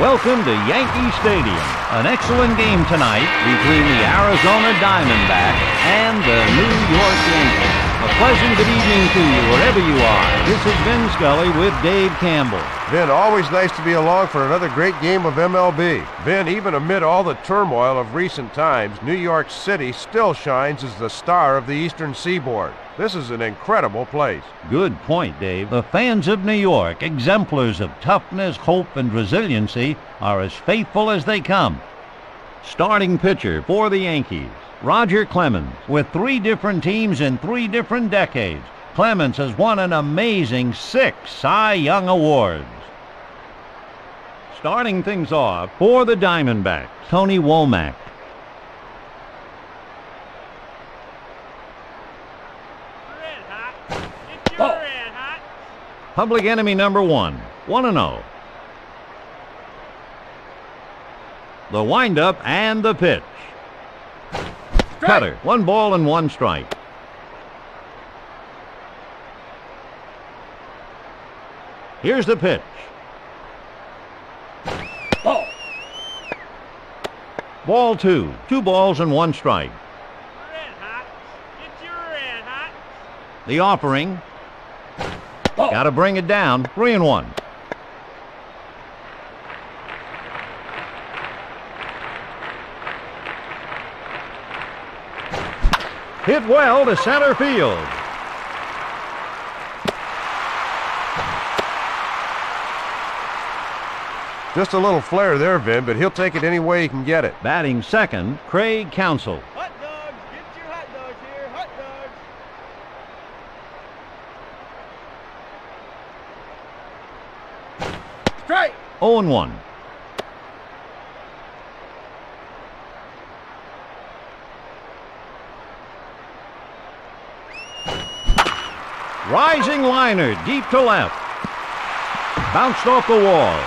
Welcome to Yankee Stadium. An excellent game tonight between the Arizona Diamondbacks and the New York Yankees. Pleasant good evening to you wherever you are. This is Vin Scully with Dave Campbell. Vin, always nice to be along for another great game of MLB. Vin, even amid all the turmoil of recent times, New York City still shines as the star of the Eastern Seaboard. This is an incredible place. Good point, Dave. The fans of New York, exemplars of toughness, hope, and resiliency, are as faithful as they come. Starting pitcher for the Yankees, Roger Clemens. With three different teams in three different decades, Clemens has won an amazing six Cy Young Awards. Starting things off for the Diamondbacks, Tony Womack. Public enemy number one, 1 0. The windup and the pitch. Cutter, one ball and one strike. Here's the pitch. Ball two, two balls and one strike. Red hot. It's your red hot. The offering. Got to bring it down. Three and one. hit well to center field. Just a little flare there, Vin, but he'll take it any way he can get it. Batting second, Craig Counsell. Strike! 0-1. Rising liner deep to left. Bounced off the wall.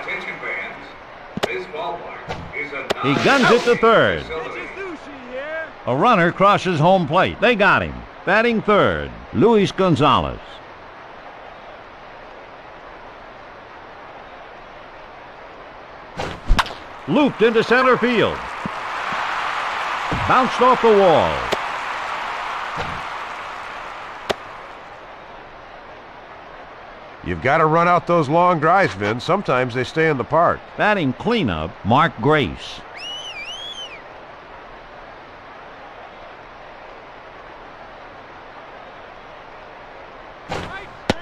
Attention fans, this ballpark is He guns it to third. A runner crosses home plate. They got him. Batting third, Luis Gonzalez. Looped into center field. Bounced off the wall. You've got to run out those long drives, Vin. Sometimes they stay in the park. Batting cleanup, Mark Grace.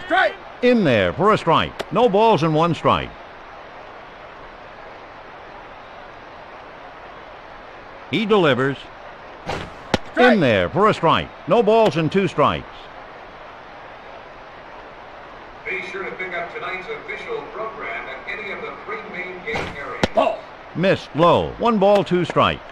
Strike. In there for a strike. No balls and one strike. He delivers. In there for a strike. No balls and two strikes. Be sure to pick up tonight's official program at any of the three main game areas. Ball. Missed low. One ball, two strikes.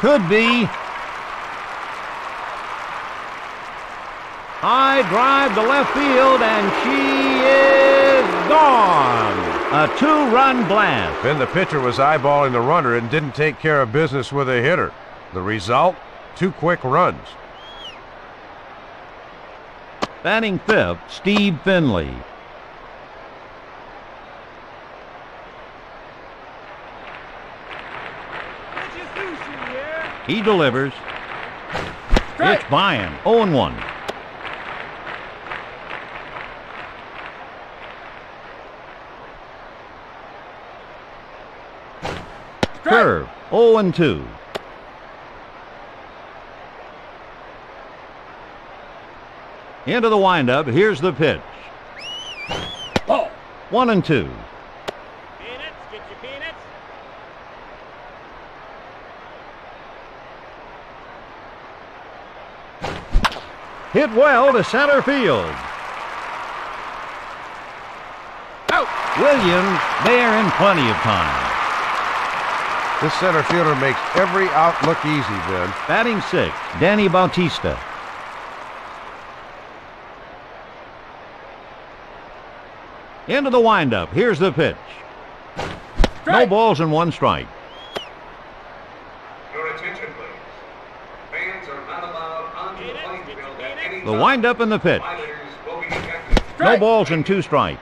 Could be. High drive to left field, and she is gone. A two-run blast. Then the pitcher was eyeballing the runner and didn't take care of business with a hitter. The result? Two quick runs. Batting fifth, Steve Finley. He delivers. Strike. It's Byan. 0 1. Curve. 0 2. Into the windup. Here's the pitch. Ball. 1 and 2. Peanuts. Get your peanuts. Hit well to center field. Out. Williams there in plenty of time. This center fielder makes every out look easy, Vin. Batting six, Danny Bautista. Into the windup. Here's the pitch. No balls and one strike. Your attention, please. Fans are not allowed onto the playing field at any The windup and the pitch. Violators will be ejected. No balls and two strikes.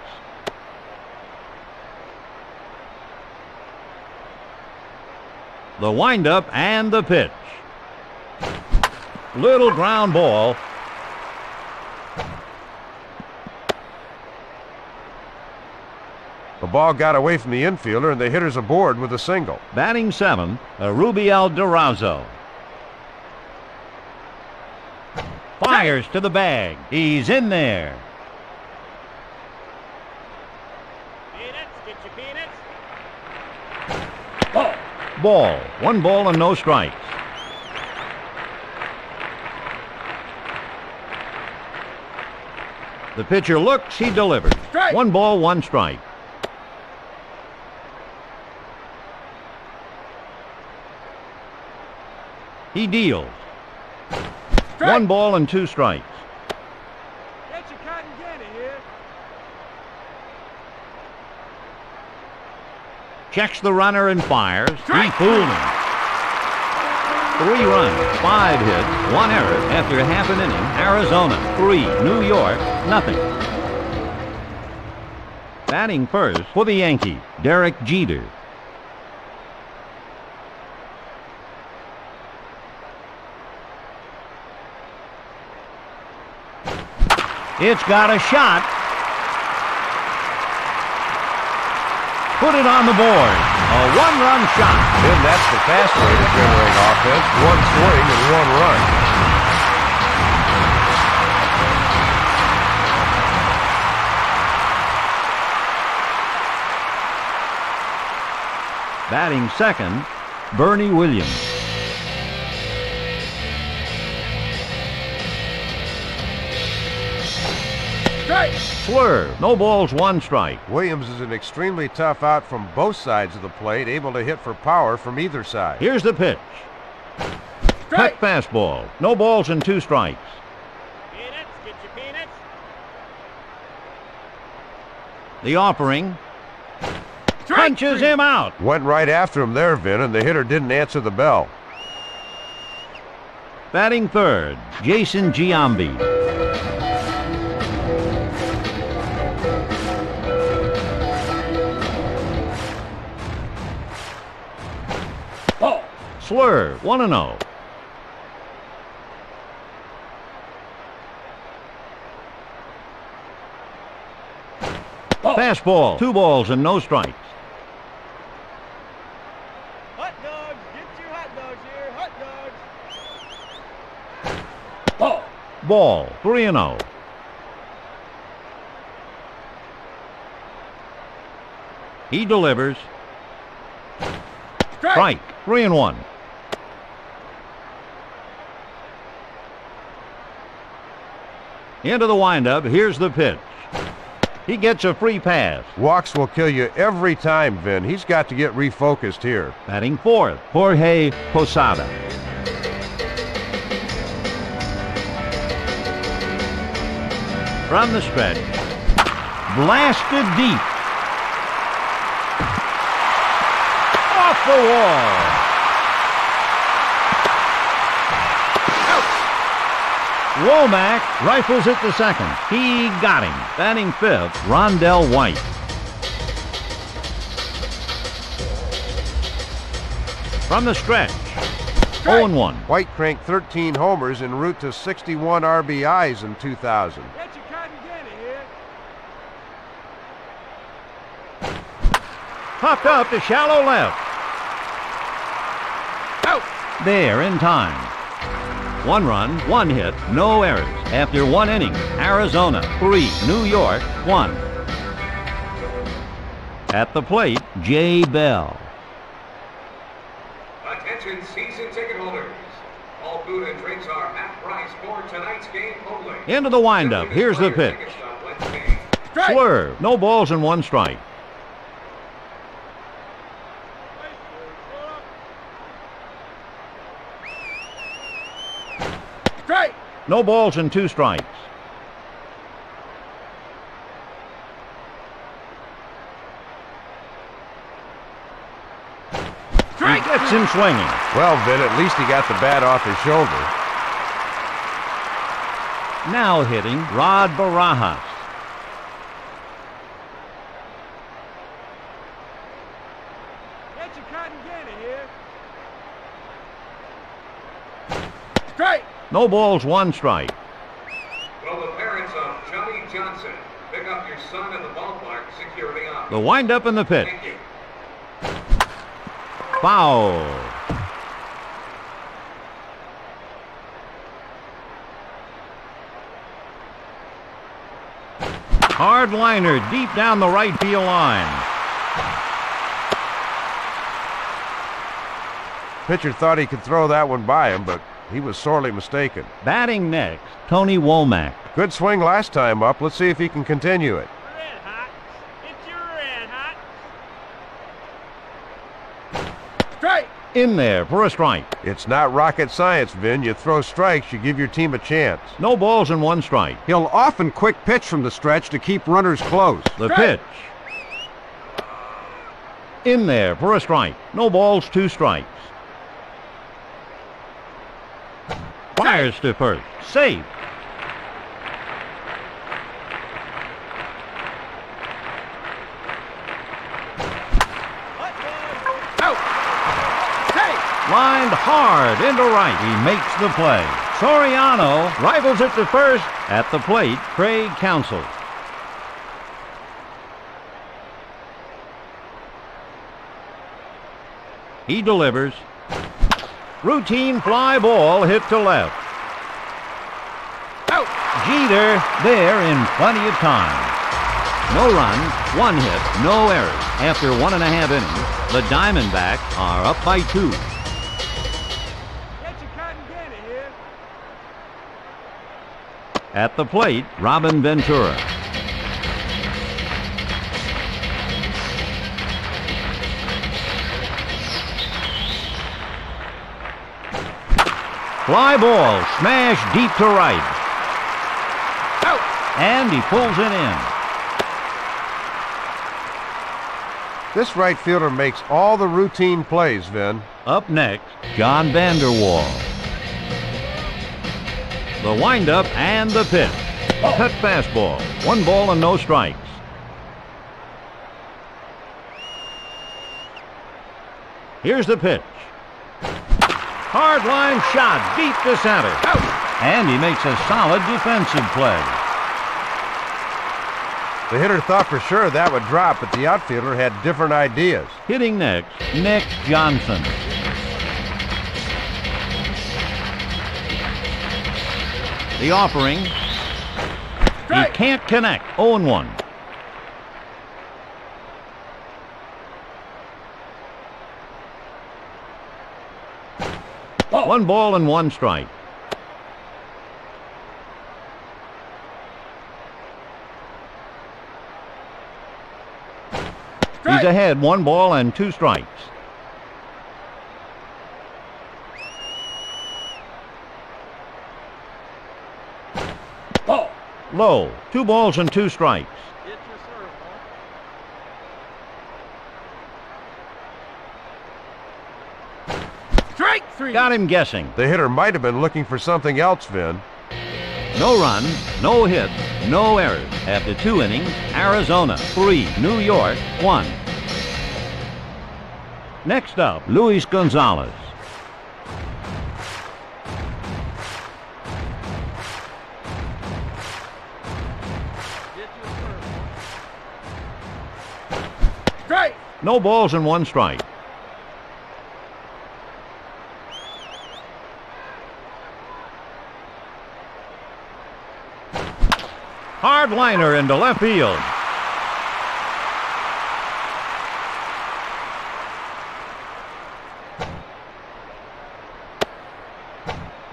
The windup and the pitch. Little ground ball. Ball got away from the infielder and the hitter's aboard with a single. Batting seven, uh, Rubiel Durazo. Fires to the bag. He's in there. Peanuts. Get your peanuts. Ball. Ball. One ball and no strikes. The pitcher looks, he delivers. Strike. One ball, one strike. He deals. Strike. One ball and two strikes. Get your cotton candy here. Checks the runner and fires. He Strike. fooled him. Three runs, five hits, one error after half an inning. Arizona, three. New York, nothing. Batting first for the Yankees, Derek Jeter. It's got a shot. Put it on the board. A one-run shot. Vin, that's the fast way to generate offense. One swing and one run. Batting second, Bernie Williams. Strike. Slurve. No balls, one strike. Williams is an extremely tough out from both sides of the plate, able to hit for power from either side. Here's the pitch. Strike. Cut fastball. No balls and two strikes. Peanuts. Get your peanuts. The offering. Punches him out. Went right after him there, Vin, and the hitter didn't answer the bell. Batting third, Jason Giambi. Slurve, 1 0. Fastball, two balls and no strikes. Hot dogs, get your hot dogs here, hot dogs. Ball, 3 0. He delivers. Strike, 3 and 1. Into the windup, here's the pitch. He gets a free pass. Walks will kill you every time, Vin. He's got to get refocused here. Batting fourth, Jorge Posada. From the stretch, blasted deep. Off the wall. Womack rifles it to second. He got him. Batting fifth, Rondell White. From the stretch, 0-1. White cranked 13 homers en route to 61 RBIs in 2000. Get your cotton candy here. Popped up to shallow left. Out. There in time. One run, one hit, no errors. After one inning, Arizona three, New York one. At the plate, Jay Bell. Attention season ticket holders. All food and drinks are half price for tonight's game only. Into the windup. Here's the pitch. Tickets. Slurve. No balls and one strike. Strike. No balls and two strikes. He gets him swinging. Well, Vin, at least he got the bat off his shoulder. Now hitting Rod Barajas. Get your cotton candy here. Strike. No balls, one strike. Will the parents of Johnny Johnson pick up your son at the ballpark security office? The windup and the pitch. Thank you. Foul. Hard liner deep down the right field line. Pitcher thought he could throw that one by him, but he was sorely mistaken. Batting next, Tony Womack. Good swing last time up. Let's see if he can continue it. Red hot. It's your red hot. Strike. In there for a strike. It's not rocket science, Vin. You throw strikes, you give your team a chance. No balls in one strike. He'll often quick pitch from the stretch to keep runners close. The Strike. pitch. In there for a strike. No balls, two strikes. Fires to first. Safe. Lined hard into right. He makes the play. Soriano rifles it to first. At the plate, Craig Counsell. He delivers. Routine fly ball hit to left. Out. Jeter there in plenty of time. No runs, one hit, no errors. After one and a half innings, the Diamondbacks are up by two. Get your cotton candy here. At the plate, Robin Ventura. Fly ball, smash deep to right. Out. And he pulls it in. This right fielder makes all the routine plays, Vin. Up next, John Vander Wal. The windup and the pitch. Oh. Cut fastball. One ball and no strikes. Here's the pitch. Hard line shot deep to center. And he makes a solid defensive play. The hitter thought for sure that would drop, but the outfielder had different ideas. Hitting next, Nick Johnson. The offering. He can't connect. 0 1. One ball and one strike. He's ahead, one ball and two strikes. Low, two balls and two strikes. Strike three. Got him guessing. The hitter might have been looking for something else, Vin. No runs, no hits, no errors. After two innings, Arizona three, New York one. Next up, Luis Gonzalez. Strike. No balls and one strike. Hard liner into left field.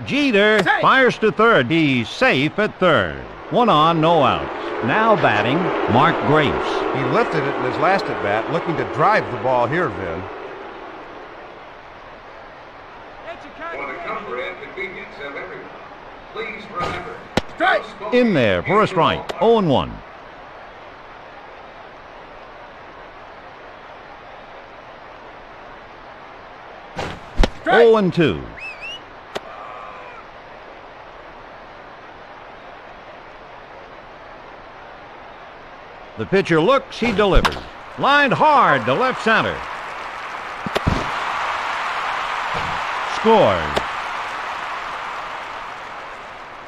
Jeter Safe. fires to third. He's safe at third. One on, no outs. Now batting, Mark Grace. He lifted it in his last at bat, looking to drive the ball here, Vin. For the comfort and convenience of everyone, please remember. Strike. no smoking In there for a strike. ballpark. 0 1. Strike. 0 and 2. The pitcher looks, he delivers. Lined hard to left center. Scores.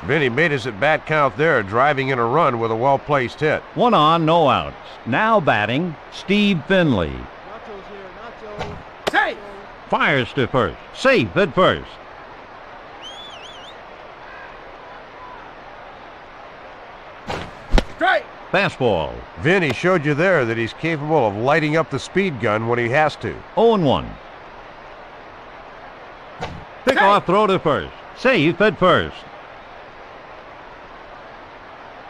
Vinny made his at bat count there, driving in a run with a well placed hit. One on, no outs. Now batting, Steve Finley. Safe. Fires to first. Safe at first. Strike. Fastball. Vinny showed you there that he's capable of lighting up the speed gun when he has to. 0 and 1. Pick off throw to first. Safe at first.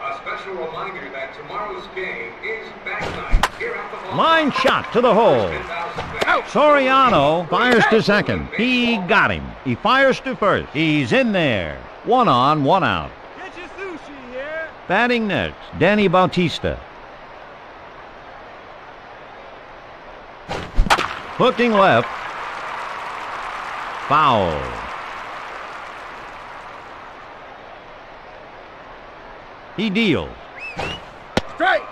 A special reminder that tomorrow's game is back night here at the ballpark. Line shot to the hole. 10,000 Soriano fires to second. He got him. He fires to first. He's in there. One on, one out. Get your sushi here. Batting next, Danny Bautista. Hooking left. Foul. He deals. Strike.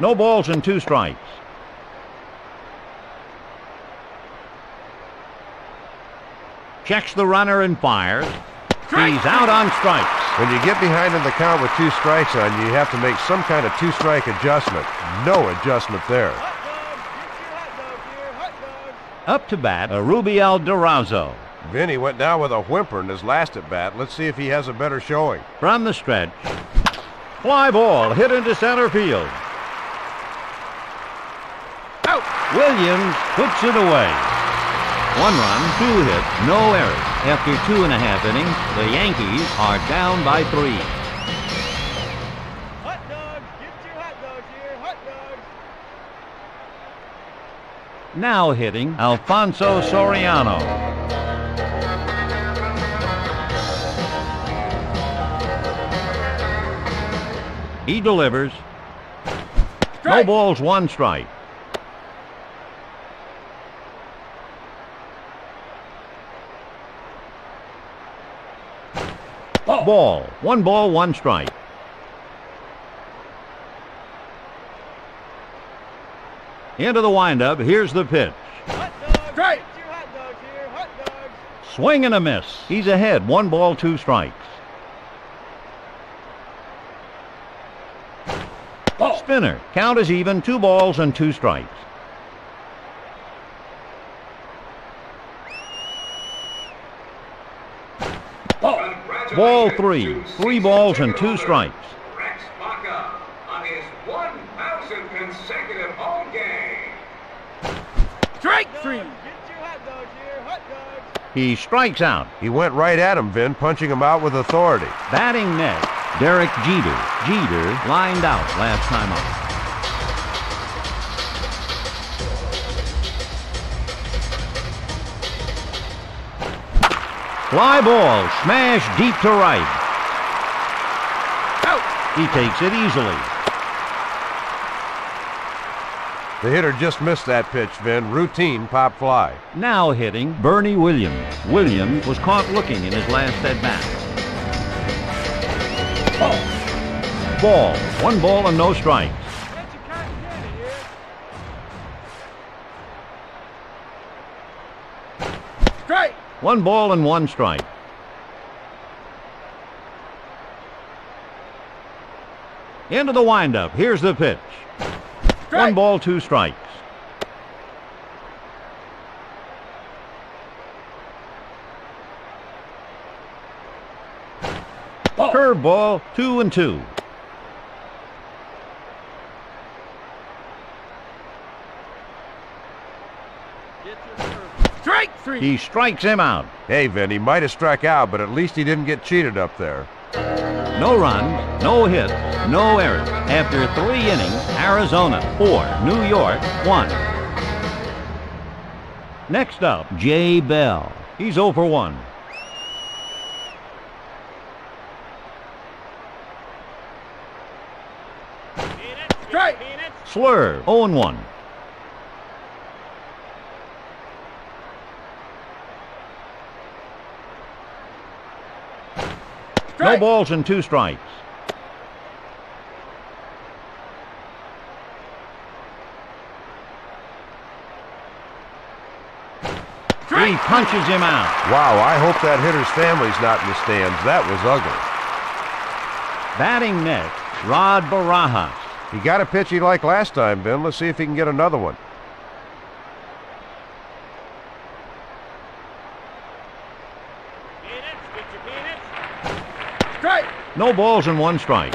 No balls and two strikes. Checks the runner and fires. He's out on strikes. When you get behind in the count with two strikes on you, you have to make some kind of two strike adjustment. No adjustment there. Up to bat, Erubiel Durazo. Vinny went down with a whimper in his last at bat. Let's see if he has a better showing. From the stretch. Fly ball hit into center field. Out. Williams puts it away. One run, two hits, no errors. After two and a half innings, the Yankees are down by three. Hot dogs. Get your hot dogs here. Hot dogs. Now hitting Alfonso Soriano. He delivers. No balls, one strike. Ball. One ball, one strike. Into the windup. Here's the pitch. Hot dogs. Strike. Get your hot dogs here. Hot dogs. Swing and a miss. He's ahead. One ball, two strikes. Spinner. Count is even. Two balls and two strikes. Ball three. Three balls and two strikes. Rex Baca on his 1,000th consecutive home game. Strike three. Get your hot dogs here. Hot dogs. He strikes out. He went right at him, Vin, punching him out with authority. Batting next, Derek Jeter. Jeter lined out last time up. Fly ball, smash deep to right. Out. He takes it easily. The hitter just missed that pitch, Vin. Routine pop fly. Now hitting Bernie Williams. Williams was caught looking in his last at bat. Oh. Ball. One ball and no strikes. One ball and one strike. Into the windup. Here's the pitch. One ball, two strikes. Curveball, two and two. Get your serve. Strike three. He strikes him out. Hey, Vin, he might have struck out, but at least he didn't get cheated up there. No runs, no hits, no errors. After three innings, Arizona four, New York one. Next up, Jay Bell. He's 0 for 1. Strike. Slurve 0 and 1. Strike. balls and two strikes. He punches him out. Wow, I hope that hitter's family's not in the stands. That was ugly. Batting next, Rod Barajas. He got a pitch he liked last time, Vin. Let's see if he can get another one. Peanuts. Get your peanuts. Strike. No balls and one strike.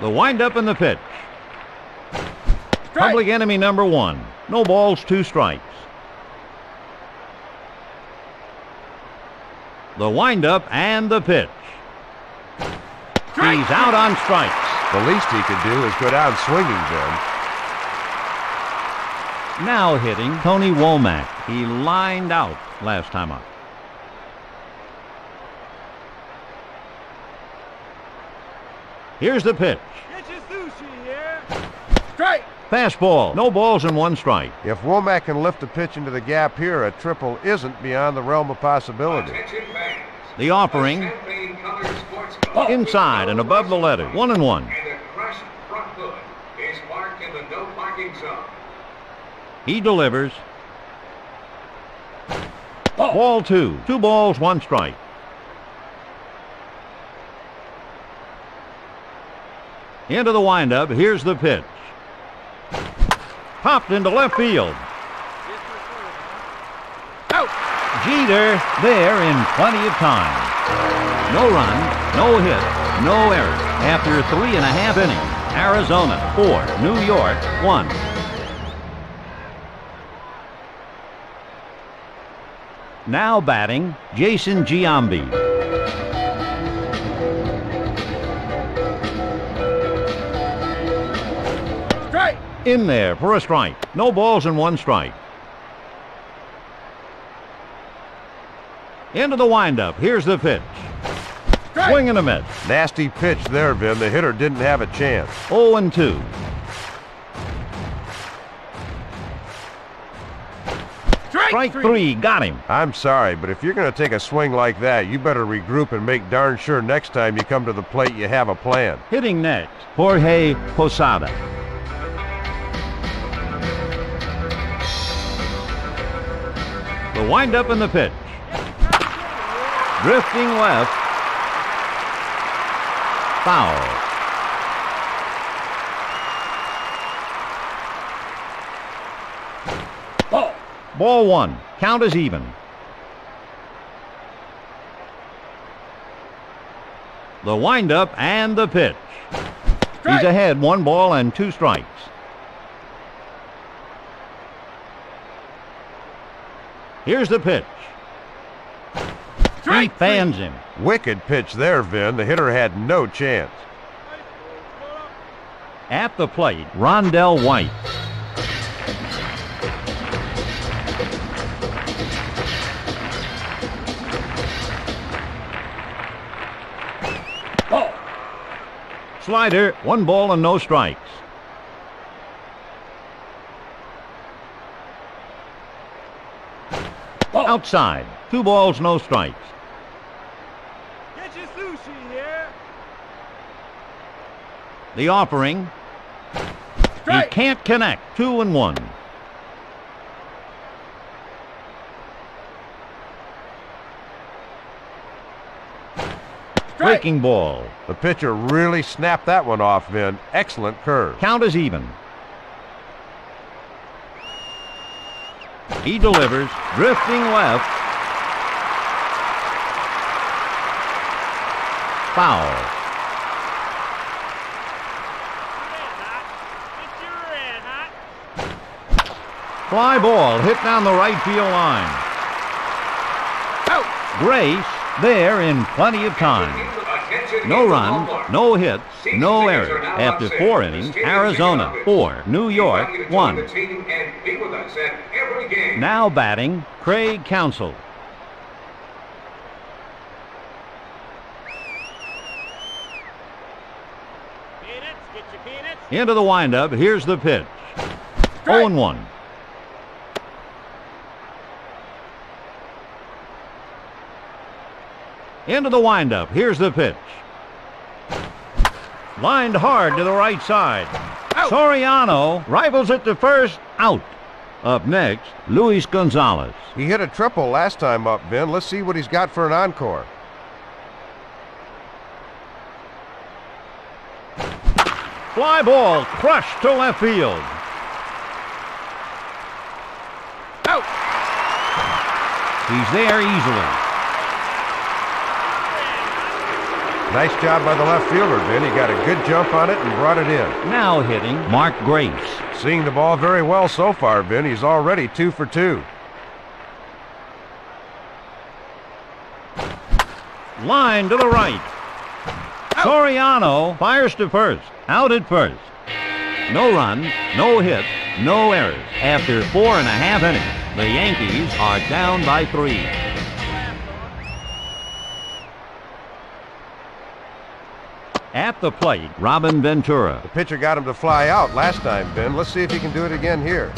The windup and the pitch. Strike. Public enemy number one. No balls, two strikes. The windup and the pitch. Strike. He's out on strikes. The least he could do is go down swinging, Vin. Now hitting Tony Womack. He lined out last time up. Here's the pitch. Get your sushi here. Strike. Fastball. No balls and one strike. If Womack can lift the pitch into the gap here, a triple isn't beyond the realm of possibility. The offering Champagne Colored Sports Club. inside and above the letter. One and one. And the crushed front hood is marked in the no parking zone. He delivers. Ball two. Two balls, one strike. Into the windup. Here's the pitch. Popped into left field. Out. Jeter there in plenty of time. No run, no hit, no error. After three and a half innings, Arizona four, New York one. Now batting, Jason Giambi. Strike. In there for a strike. No balls and one strike. Into the windup. Here's the pitch. Strike. Swing and a miss. Nasty pitch there, Vin. The hitter didn't have a chance. 0 and 2. Strike. Strike three, got him. I'm sorry, but if you're going to take a swing like that, you better regroup and make darn sure next time you come to the plate you have a plan. Hitting next, Jorge Posada. The windup and the pitch. Drifting left. Foul. Ball one. Count is even. The windup and the pitch. He's ahead, one ball and two strikes. Here's the pitch. He fans him. Wicked pitch there, Vin. The hitter had no chance. At the plate, Rondell White. Slider, one ball and no strikes. Oh. Outside, two balls, no strikes. Get your sushi here. The offering. He can't connect. Two and one. Breaking ball. The pitcher really snapped that one off, Vin. Excellent curve. Count is even. He delivers. Drifting left. Foul. Get your red hot. Fly ball hit down the right field line. Out. Grace there in plenty of time. No it's a runs, ballpark. no hit, no tickets errors. are now on After four innings, Arizona four, New York invite you to join one. the team and be with us at every game. Now batting, Craig Counsell. Peanuts, get your peanuts. Into the windup, here's the pitch. 0 and 1. Into the windup, here's the pitch. Lined hard to the right side. Soriano rivals it to first, out. Up next, Luis Gonzalez. He hit a triple last time up, Vin. Let's see what he's got for an encore. Fly ball crushed to left field. Out. He's there easily. Nice job by the left fielder, Vin. He got a good jump on it and brought it in. Now hitting Mark Grace. Seeing the ball very well so far, Vin. He's already two for two. Line to the right. Soriano fires to first. Out at first. No run, no hit, no errors. After four and a half innings, the Yankees are down by three. At the plate, Robin Ventura. The pitcher got him to fly out last time, Vin. Let's see if he can do it again here.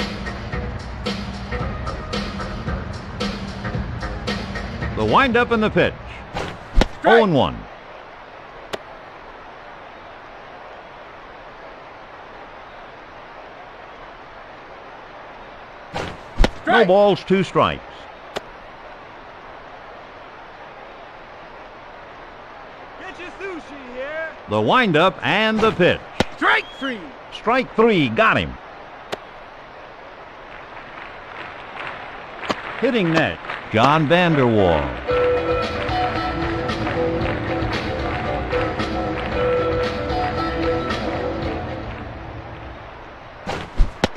The windup and the pitch. 0 and 1. No balls, two strikes. Get your sushi here. The windup and the pitch. Strike three. Strike three, got him. Hitting next, John Vander Wal.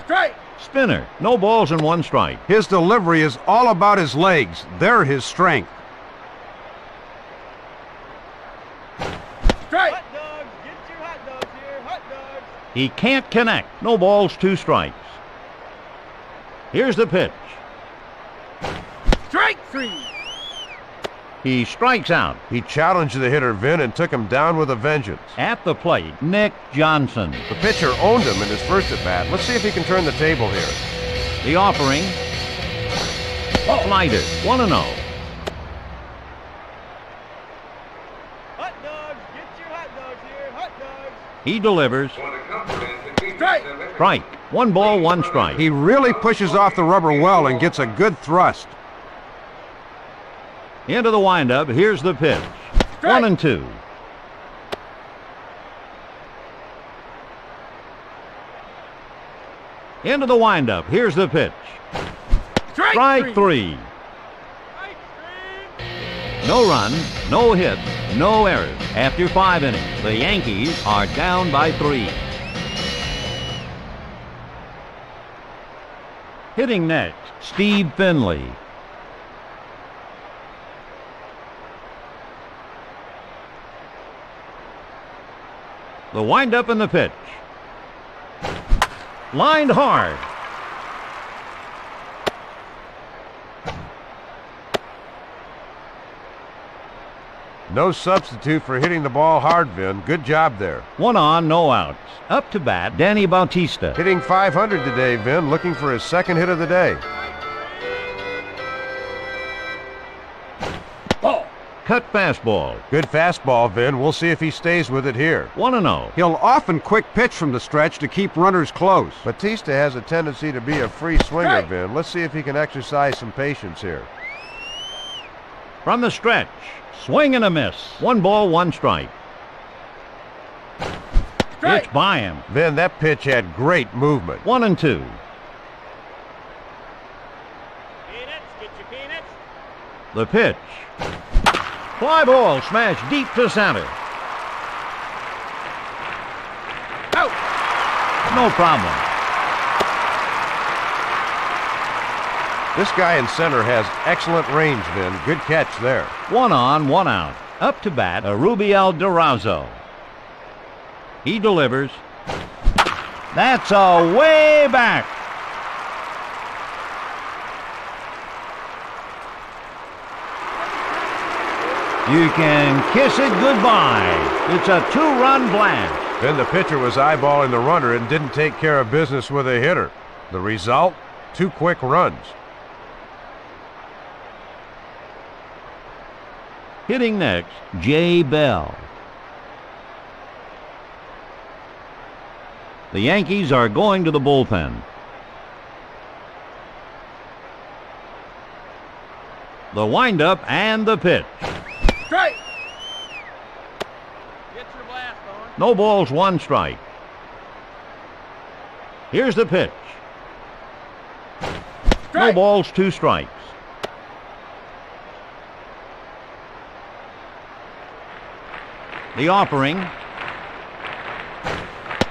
Strike. Spinner, no balls and one strike. His delivery is all about his legs. They're his strength. Strike. Hot dogs. Get your hot dogs here. Hot dogs. He can't connect. No balls, two strikes. Here's the pitch. Strike three. He strikes out. He challenged the hitter, Vin, and took him down with a vengeance. At the plate, Nick Johnson. The pitcher owned him in his first at bat. Let's see if he can turn the table here. The offering. Slider, 1 0. Hot dogs, get your hot dogs here, hot dogs. He delivers. For the comfort and convenience Strike. Strike. One ball, one strike. He really pushes off the rubber well and gets a good thrust. Into the windup. Here's the pitch. One and two. Into the windup. Here's the pitch. Strike three. Strike three. No run, no hits, no errors. After five innings, the Yankees are down by three. Hitting next, Steve Finley. The windup and the pitch. Lined hard. No substitute for hitting the ball hard, Vin. Good job there. One on, no outs. Up to bat, Danny Bautista. Hitting 500 today, Vin, looking for his second hit of the day. Cut fastball. Good fastball, Vin. We'll see if he stays with it here. 1 0. He'll often quick pitch from the stretch to keep runners close. Bautista has a tendency to be a free swinger, Strike. Vin. Let's see if he can exercise some patience here. From the stretch. Swing and a miss. One ball, one strike. Strike. It's by him. Then that pitch had great movement. One and two. Peanuts, get your peanuts. The pitch. Fly ball smashed deep to center. Out. No problem. This guy in center has excellent range, Vin. Good catch there. One on, one out. Up to bat, Erubiel Durazo. He delivers. That's a way back. You can kiss it goodbye. It's a two-run blast. Then the pitcher was eyeballing the runner and didn't take care of business with a hitter. The result? Two quick runs. Hitting next, Jay Bell. The Yankees are going to the bullpen. The windup and the pitch. Strike. Get your blast on. No balls, one strike. Here's the pitch. No balls, two strikes. The offering.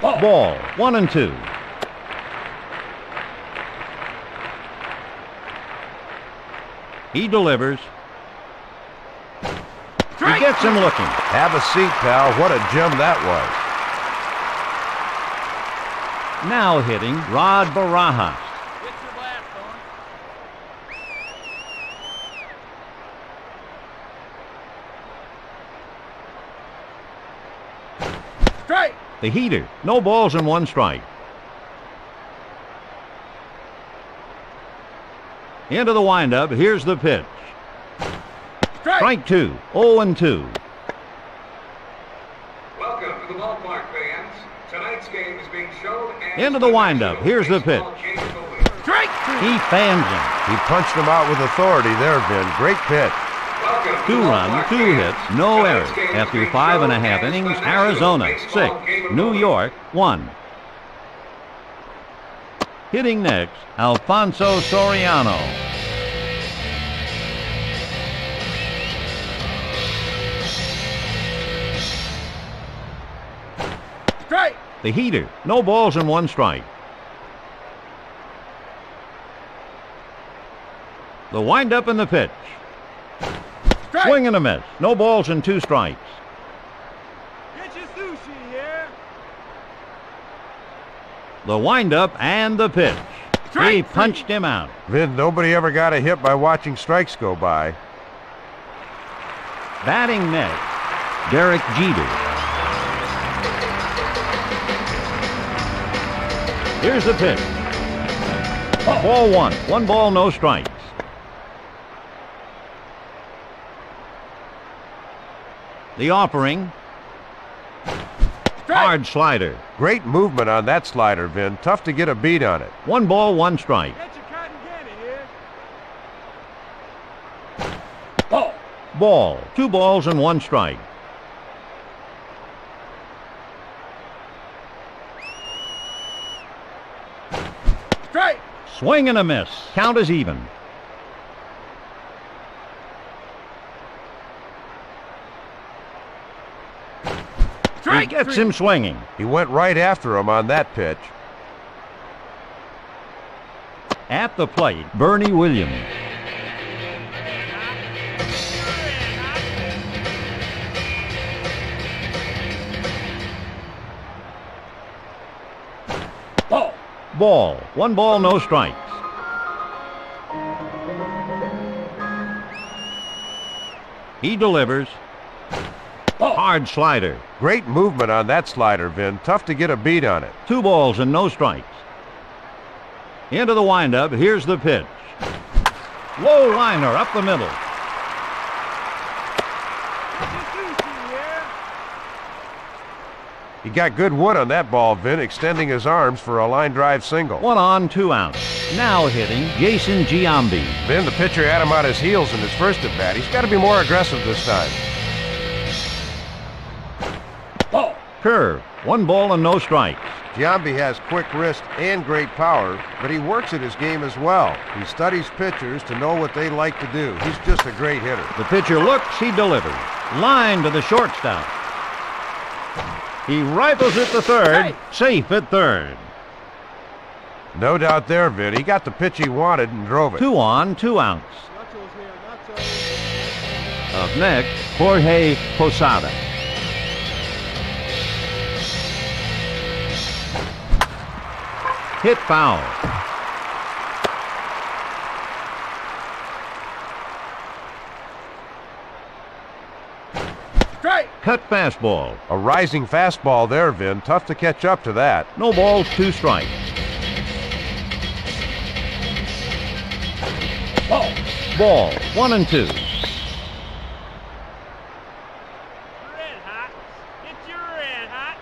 Ball. One and two. He delivers. He gets him looking. Have a seat, pal. What a gem that was. Now hitting Rod Barajas. Get your blast on. Strike. The heater. No balls and one strike. Into the windup. Here's the pitch. Strike. Strike two. 0 and 2. Welcome to the ballpark, fans. Tonight's game is being shown Into the windup. Here's the pitch. Game of the Week. Strike. He fans him. He punched him out with authority there, Vin. Great pitch. Two runs, two hits, no errors. After five and a half innings, Arizona six, Game of the New York one. Hitting next, Alfonso Soriano. Strike. The heater. No balls and one strike. The windup and the pitch. Strike. Swing and a miss. No balls and two strikes. Get your sushi here. The windup and the pitch. He punched him out. Vin, nobody ever got a hit by watching strikes go by. Batting next, Derek Jeter. Here's the pitch. Ball one. One ball, no strikes. The offering. Hard slider. Great movement on that slider, Vin. Tough to get a beat on it. One ball, one strike. Get your cotton candy here. Ball. Two balls and one strike. Strike. Swing and a miss. Count is even. Strike. gets three. him swinging. He went right after him on that pitch. At the plate, Bernie Williams. Ball. Ball. One ball, no strikes. He delivers. Oh. Hard slider. Great movement on that slider, Vin. Tough to get a beat on it. Two balls and no strikes. Into the windup. Here's the pitch. Low liner up the middle. Get your sushi here. He got good wood on that ball, Vin, extending his arms for a line drive single. One on, two out. Now hitting Jason Giambi. Vin, the pitcher had him on his heels in his first at bat. He's got to be more aggressive this time. Curve. One ball and no strikes. Giambi has quick wrist and great power, but he works at his game as well. He studies pitchers to know what they like to do. He's just a great hitter. The pitcher looks, he delivers. Line to the shortstop. He rifles it to third. Safe at third. No doubt there, Vin. He got the pitch he wanted and drove it. Two on, two outs. Nachos here. Up next, Jorge Posada. Hit foul. Strike. Cut fastball. A rising fastball there, Vin. Tough to catch up to that. No balls, two strikes. Ball. Ball, one and two. Red hot. Get your red hot.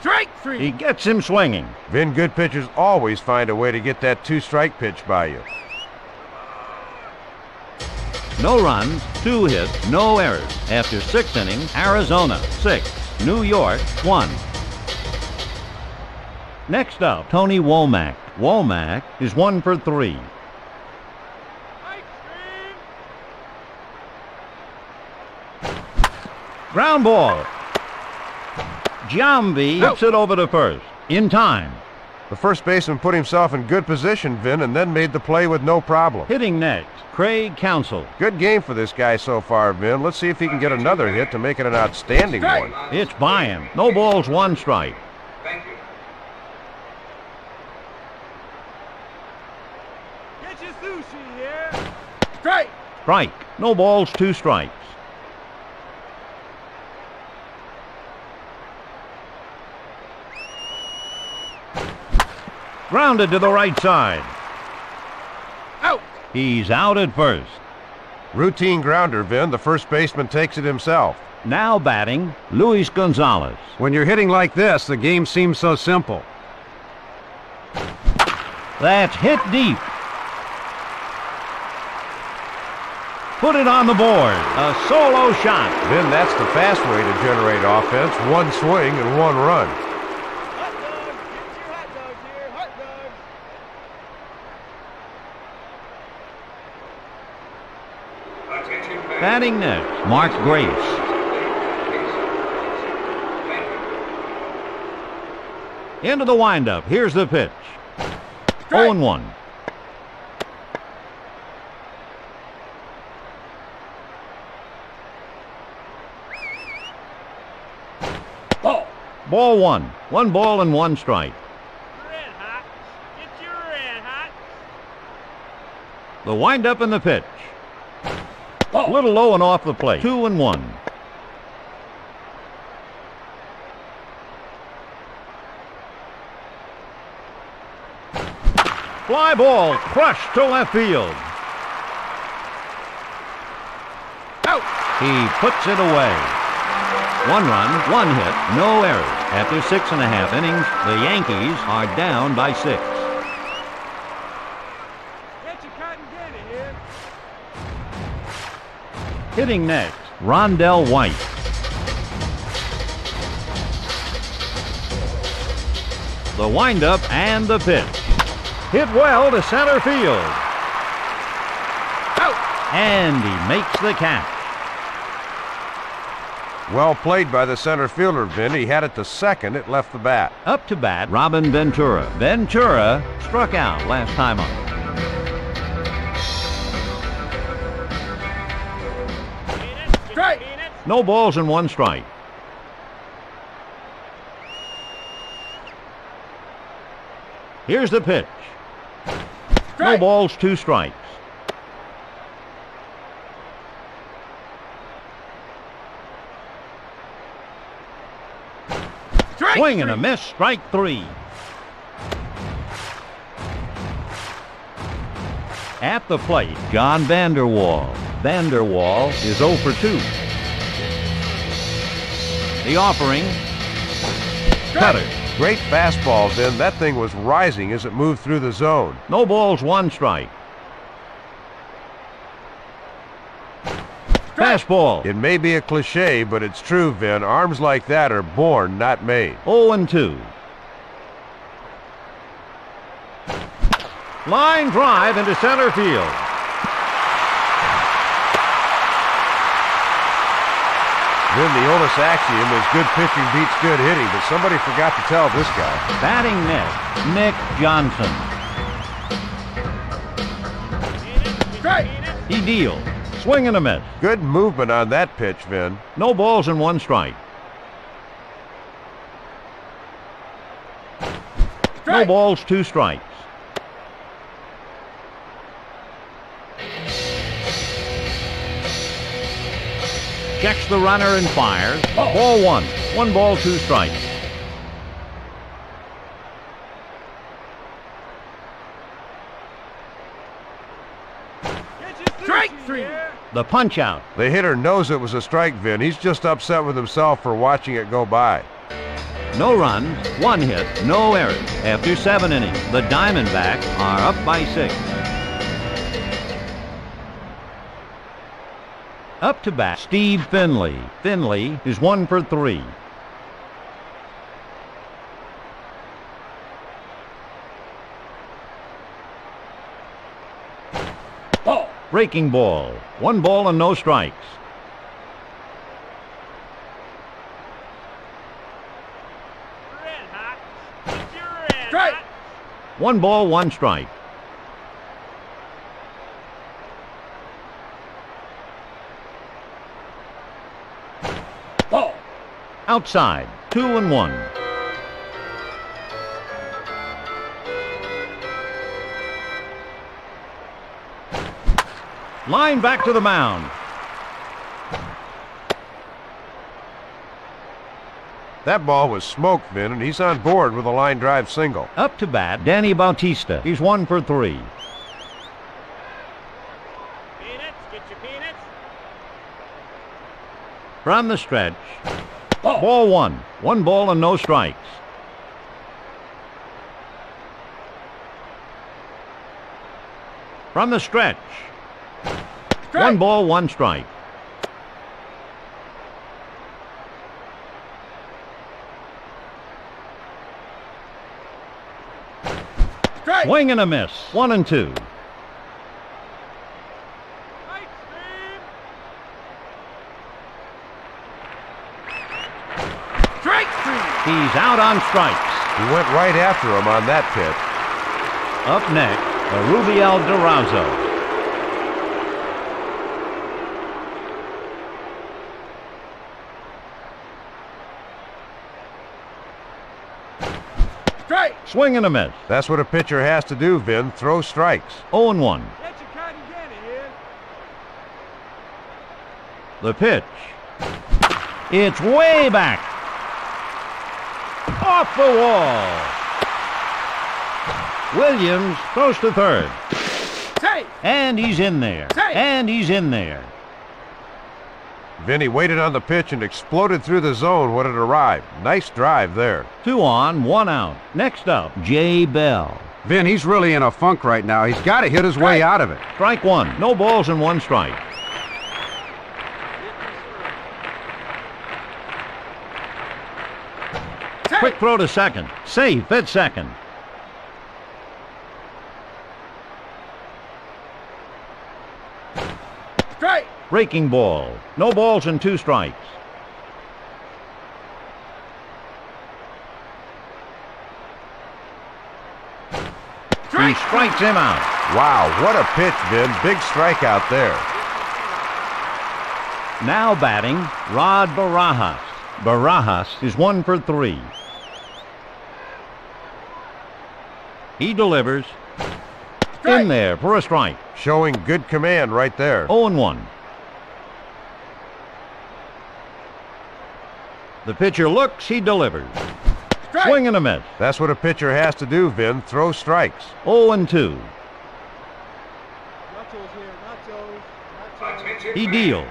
Strike three. He gets him swinging. Vin, good pitchers always find a way to get that two-strike pitch by you. No runs, two hits, no errors. After six innings, Arizona six, New York one. Next up, Tony Womack. Womack is one for three. Ground ball. Giambi No. hits it over to first. In time. The first baseman put himself in good position, Vin, and then made the play with no problem. Hitting next, Craig Counsell. Good game for this guy so far, Vin. Let's see if he can get another hit to make it an outstanding Strike. one. It's by him. No balls, one strike. Thank you. Get your sushi here. Strike. Strike. No balls, two strikes. Grounded to the right side. Out. He's out at first. Routine grounder, Vin. The first baseman takes it himself. Now batting, Luis Gonzalez. When you're hitting like this, the game seems so simple. That's hit deep. Put it on the board. A solo shot. Vin, that's the fast way to generate offense. One swing and one run. Hot dogs. Get your hot dogs here. Hot dogs. Attention fans. Batting next, Mark Grace. Thank you. Into the windup. Here's the pitch. Strike. 0 1. Ball. Ball one. One ball and one strike. Red hot. Get your red hot. The windup and the pitch. A little low and off the plate. Two and one. Fly ball crushed to left field. Out. He puts it away. One run, one hit, no errors. After six and a half innings, the Yankees are down by six. Hitting next, Rondell White. The windup and the pitch. Hit well to center field. Out! And he makes the catch. Well played by the center fielder, Vin. He had it to second. It left the bat. Up to bat, Robin Ventura. Ventura struck out last time up. No balls and one strike. Here's the pitch. No balls, two strikes. Strike. Swing and a miss, strike three. At the plate, John Vander Wal. Vanderwall is 0 for 2. The offering, cutter. Great fastball, Vin. That thing was rising as it moved through the zone. No balls, one strike. Fastball, It may be a cliche, but it's true, Vin. Arms like that are born, not made. 0 and 2. Line drive into center field. Vin, the oldest axiom is good pitching beats good hitting, but somebody forgot to tell this guy. Batting next, Nick Johnson. Strike. He deals. Swing and a miss. Good movement on that pitch, Vin. No balls and one strike. No balls, two strikes. Checks the runner and fires. Ball one. One ball, two strikes. Strike three. The punch out. The hitter knows it was a strike, Vin. He's just upset with himself for watching it go by. No runs, one hit, no errors. After seven innings, the Diamondbacks are up by six. Up to bat, Steve Finley. Finley is one for three. Ball. Breaking ball. One ball and no strikes. Red hot. Get your red Strike. hot. One ball, one strike. Outside, two and one. Line back to the mound. That ball was smoked, Vin, and he's on board with a line drive single. Up to bat, Danny Bautista. He's one for three. Peanuts. Get your peanuts. From the stretch, Ball. ball one. One ball and no strikes. From the stretch, Strike. one ball, one strike. Strike. Swing and a miss. One and two. Strike, Steve. Strike three. He's out on strikes. He went right after him on that pitch. Up next, Erubiel Durazo. Strike. Swing and a miss. That's what a pitcher has to do, Vin. Throw strikes. 0 and 1. Get your cotton candy. The pitch. It's way back. Off the wall. Williams throws to third. Save. And he's in there. Say. And he's in there. Vinny waited on the pitch and exploded through the zone when it arrived. Nice drive there. Two on, one out. Next up, Jay Bell. Vin, he's really in a funk right now. He's got to hit his way out of it. Strike one. No balls and one strike. Quick throw to second. Safe at second. Strike. Breaking ball. No balls and two strikes. He Strike. strikes him out. Wow, what a pitch, Vin. Big strikeout there. Now batting, Rod Barajas. Barajas is one for three. He delivers. Strike. In there for a strike. Showing good command right there. 0 and 1. The pitcher looks, he delivers. Strike. Swing and a miss. That's what a pitcher has to do, Vin. Throw strikes. 0 and 2. Attention He deals.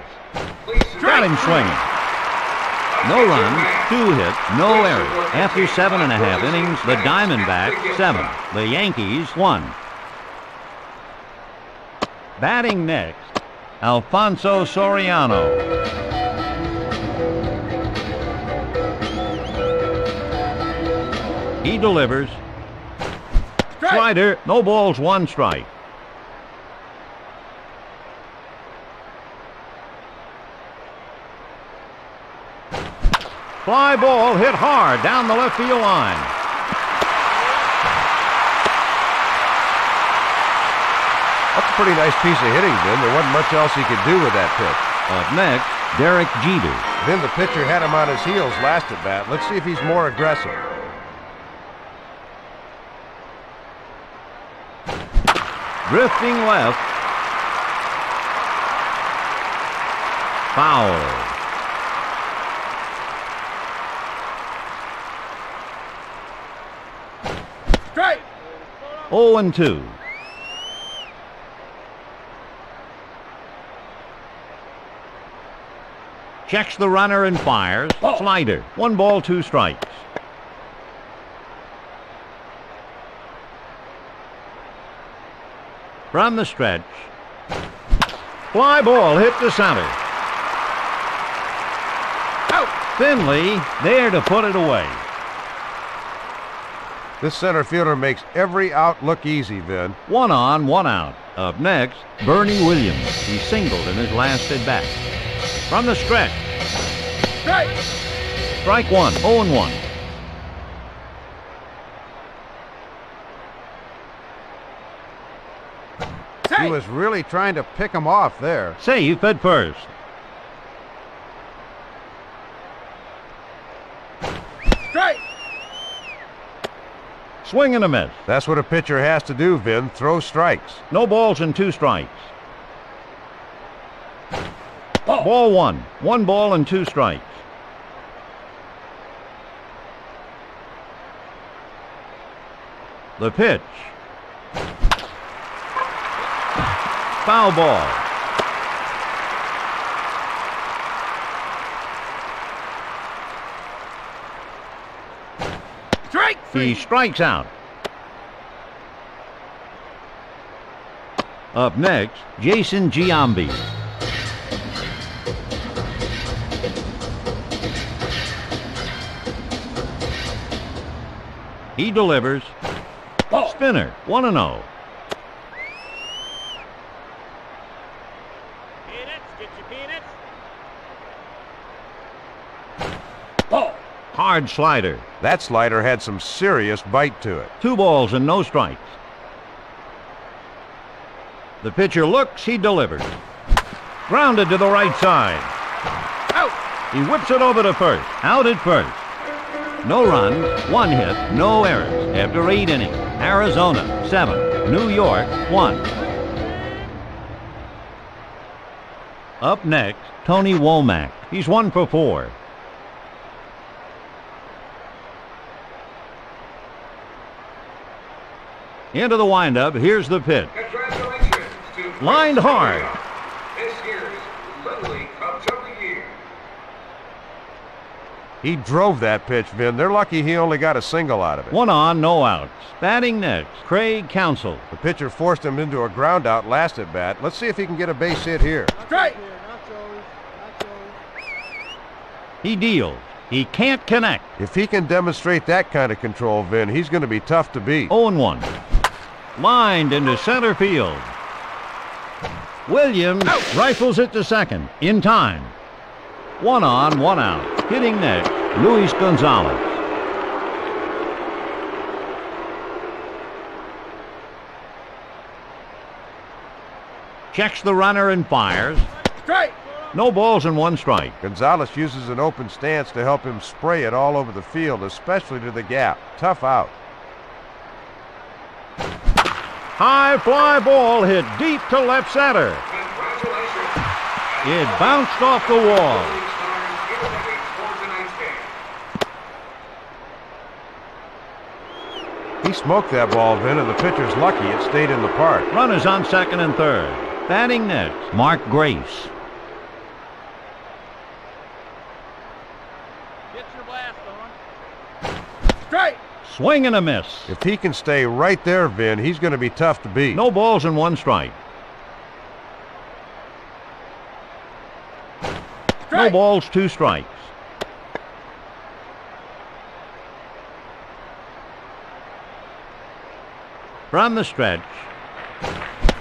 Please Got him swinging. No runs, two hits, no errors. After seven and a half innings, the Diamondbacks seven, the Yankees one. Batting next, Alfonso Soriano. He delivers. Slider, no balls, one strike. Fly ball hit hard down the left field line. That's a pretty nice piece of hitting, Vin. There wasn't much else he could do with that pitch. Up next, Derek Jeter. Then the pitcher had him on his heels last at bat. Let's see if he's more aggressive. Drifting left. Foul. Strike. 0 and 2. Checks the runner and fires. Oh. Slider. One ball, two strikes. From the stretch. Fly ball hit to center. Out. Finley there to put it away. This center fielder makes every out look easy, Vin. One on, one out. Up next, Bernie Williams. He singled in his last at bat. From the stretch, Strike. strike one, 0 and 1. He was really trying to pick him off there. Safe at first. Strike. Swing and a miss. That's what a pitcher has to do, Vin. Throw strikes. No balls and two strikes. Ball. Ball one. One ball and two strikes. The pitch. Foul ball. Strike. He strikes out. Up next, Jason Giambi. He delivers. Ball. Spinner, 1 0. Ball. Hard slider. That slider had some serious bite to it. Two balls and no strikes. The pitcher looks, he delivers. Grounded to the right side. Out. He whips it over to first. Out at first. No runs, one hit, no errors. After eight innings, Arizona seven, New York one. Up next, Tony Womack. He's one for four. Into the windup. Here's the pitch. Congratulations to Lined hard. This year's Little League Coach of the Year. He drove that pitch, Vin. They're lucky he only got a single out of it. One on, no outs. Batting next, Craig Counsell. The pitcher forced him into a ground out last at bat. Let's see if he can get a base hit here. Strike. He deals. He can't connect. If he can demonstrate that kind of control, Vin, he's going to be tough to beat. 0 1. Lined into center field. Williams rifles it to second. In time. One on, one out. Hitting next, Luis Gonzalez. Checks the runner and fires. Strike. No balls and one strike. Gonzalez uses an open stance to help him spray it all over the field, especially to the gap. Tough out. High fly ball hit deep to left center. Congratulations. It bounced off the wall. Rolling Stars eliminates for tonight's game. He smoked that ball, Vin, and the pitcher's lucky it stayed in the park. Runners on second and third. Batting next, Mark Grace. Get your blast on. Strike. Swing and a miss. If he can stay right there, Vin, he's going to be tough to beat. No balls and one strike. No balls, two strikes. From the stretch,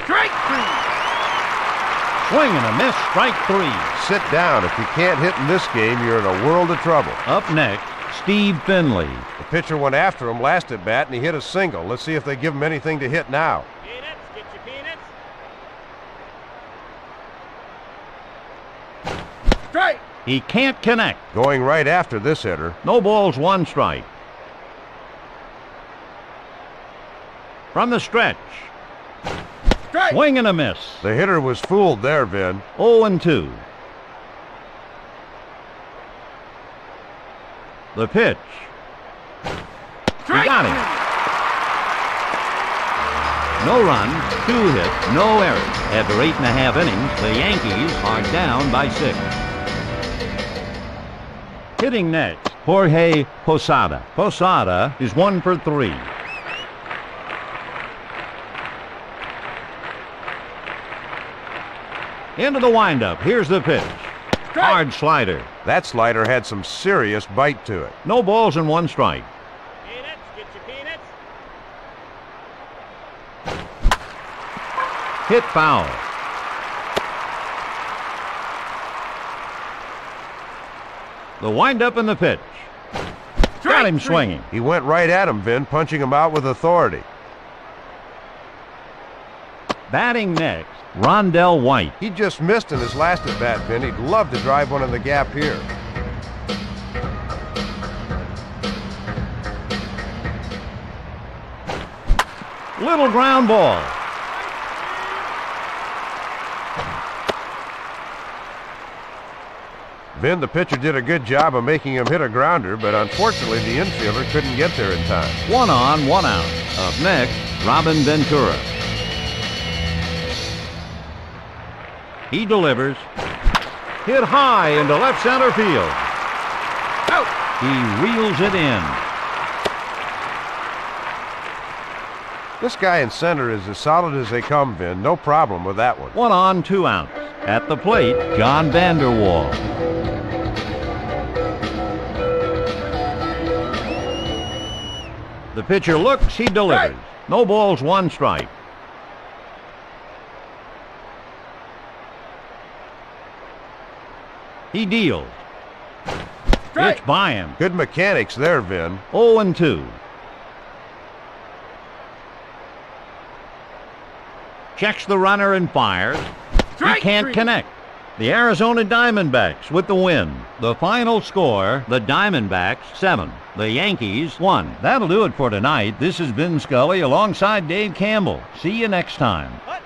Strike three. swing and a miss, strike three. Sit down. If you can't hit in this game, you're in a world of trouble. Up next, Steve Finley. The pitcher went after him last at bat, and he hit a single. Let's see if they give him anything to hit now. Peanuts, get your peanuts. Strike. He can't connect. Going right after this hitter. No balls, one strike. From the stretch, Strike. swing and a miss. The hitter was fooled there, Vin. 0 and 2. The pitch. He got him. No runs, two hits, no errors. After eight and a half innings, the Yankees are down by six. Hitting next, Jorge Posada. Posada is one for three. Into the windup. Here's the pitch. Hard slider. That slider had some serious bite to it. No balls and one strike. Peanuts, get your peanuts. Hit foul. The windup and the pitch. Got him three. swinging. He went right at him, Vin, punching him out with authority. Batting next, Rondell White. He just missed in his last at bat, Vin. He'd love to drive one in the gap here. Little ground ball. Vin, the pitcher, did a good job of making him hit a grounder, but unfortunately the infielder couldn't get there in time. One on, one out. Up next, Robin Ventura. He delivers. Hit high into left center field. Out. He reels it in. This guy in center is as solid as they come, Vin. No problem with that one. One on, two outs. At the plate, John Vander Wal. The pitcher looks, he delivers. No balls, one strike. He deals. Strike. It's by him. Good mechanics there, Vin. 0 and 2. Checks the runner and fires. He can't three. connect. The Arizona Diamondbacks with the win. The final score, the Diamondbacks 7, the Yankees 1. That'll do it for tonight. This has been Scully alongside Dave Campbell. See you next time. Hut,